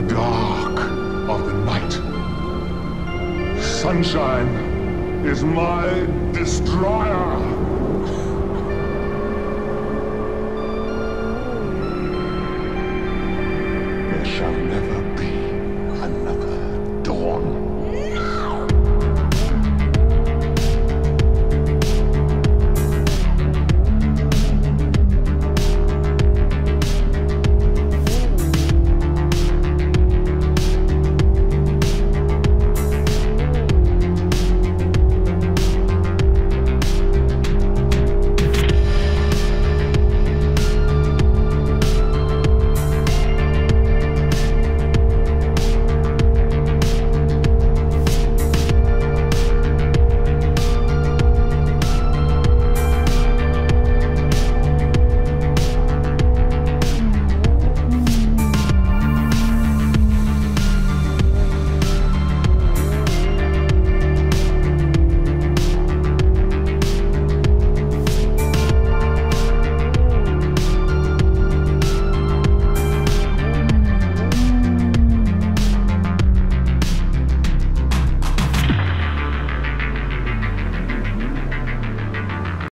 the dark of the night. Sunshine is my destroyer. There shall never